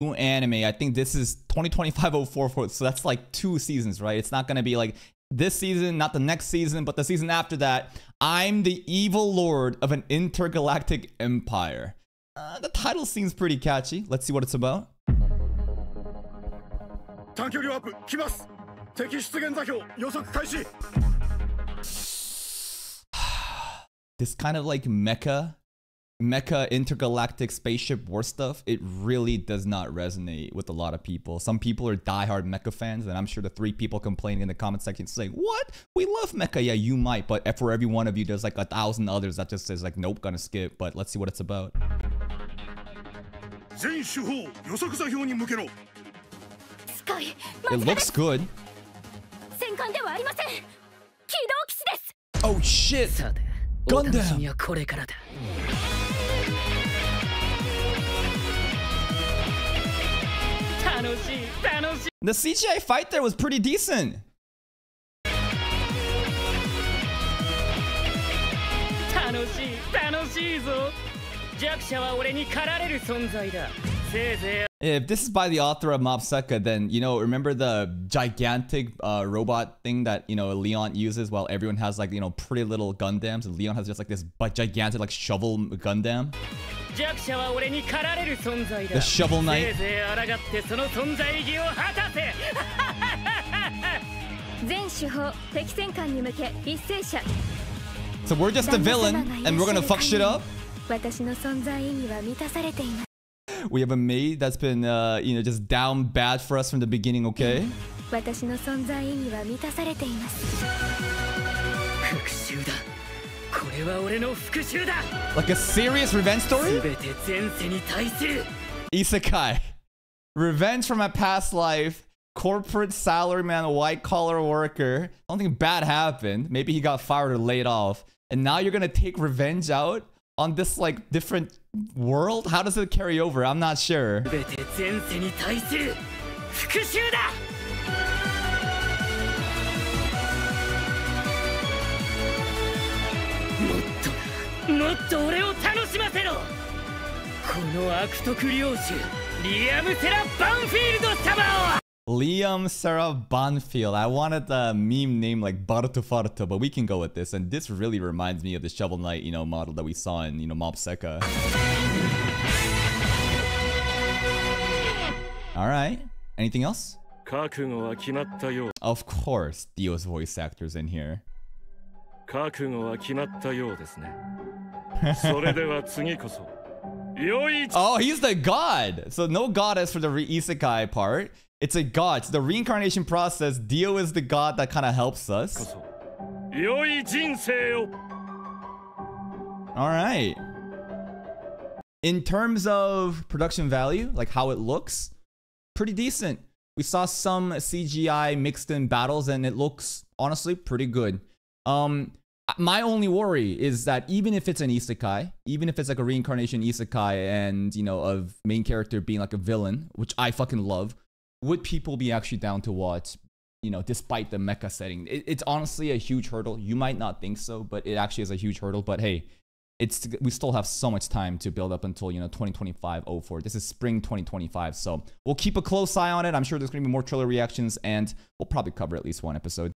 new anime. I think this is 2025-04, so that's like two seasons, right? It's not gonna be like this season, not the next season, but the season after that. I'm the evil lord of an intergalactic empire. Uh, the title seems pretty catchy. Let's see what it's about. 短距離ワープ来ます敵出現座標予測開始 This kind of like mecha, mecha intergalactic spaceship war stuff, it really does not resonate with a lot of people. Some people are diehard mecha fans, and I'm sure the three people complaining in the comment section saying, What? We love mecha. Yeah, you might, but for every one of you, there's like a thousand others that just says like, Nope, gonna skip. But let's see what it's about. 全手法予測座標に向けろスカイ It looks good. 戦艦ではありません機動機士です Oh shit! さて Gundam The CGI fight there was pretty decent. If this is by the author of Mobseka, then, you know, remember the gigantic uh, robot thing that, you know, Leon uses while everyone has, like, you know, pretty little Gundams, and Leon has just, like, this gigantic, like, shovel Gundam? い弱者は俺に駆られる存在だ The Shovel せい Knight. ぜい抗ってその存在意義を果たせ全手法敵戦艦に向け一斉射 So we're just the villain, and we're gonna fuck shit up. 私の存在意義は満たされています We have a maid that's been uh, you know just down bad for us from the beginning. Okay. 私の存在意義は満たされています復讐だ Like a serious revenge story? Isekai. Revenge from a past life. Corporate salaryman, white collar worker. Something bad happened. Maybe he got fired or laid off. And now you're gonna take revenge out on this like different world? How does it carry over? I'm not sure. もっと俺を楽しませろこの悪徳領主リアム・セラ・バンフィールド様を Liam Sera Banfield. I wanted a meme name like Barto Farto, but we can go with this. And this really reminds me of the Shovel Knight, you know, model that we saw in, you know, Mobseka. Alright. Anything else? Of course, Dio's voice actor's in here. 覚悟は決まったようですねそれでは次こそ良い Oh, he's the god. So no goddess for the re- isekai part. It's a god. It's the reincarnation process. Dio is the god that kind of helps こ us. そ良い人生を All right. In terms of production value, like how it looks, pretty decent. We saw some CGI mixed in battles and it looks honestly pretty good. Um my only worry is that even if it's an isekai, even if it's like a reincarnation isekai and, you know, of main character being like a villain, which I fucking love, would people be actually down to watch you know, despite the mecha setting. It, it's honestly a huge hurdle. You might not think so, but it actually is a huge hurdle. But hey, it's we still have so much time to build up until you know 2025 04 this is spring 2025 so we'll keep a close eye on it i'm sure there's going to be more trailer reactions and we'll probably cover at least one episode